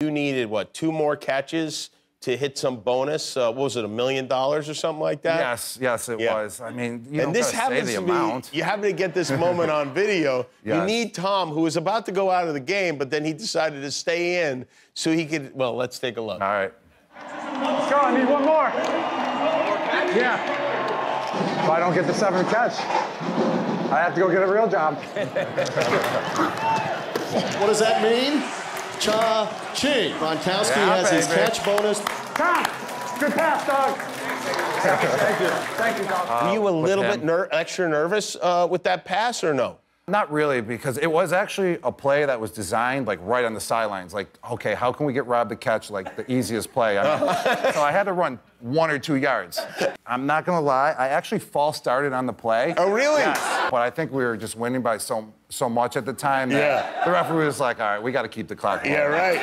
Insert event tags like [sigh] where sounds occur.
You needed what? Two more catches to hit some bonus. Uh, what was it? A million dollars or something like that? Yes, yes, it Yeah. was. I mean, you And don't this gotta say happens the to Be, you happen to get this moment on [laughs] video. You need Tom, who was about to go out of the game, but then he decided to stay in so he could. Well, let's take a look. All right. Let's go. I need one more. Yeah. If I don't get the seventh catch, I have to go get a real job. [laughs] What does that mean? Cha ching. Gronkowski Yeah, has his catch bonus. Tom, good pass, dog. Thank you. Thank you, dog. Were you a little bit ner- extra nervous uh, with that pass or no? Not really, because it was actually a play that was designed like right on the sidelines. Like, okay, how can we get Rob to catch like the easiest play? I mean, [laughs] so I had to run one or two yards. I'm not gonna lie, I actually false started on the play. Oh, really? Yes. But I think we were just winning by so so much at the time. that Yeah. The referee was like, all right, we got to keep the clock. Going. Yeah, right.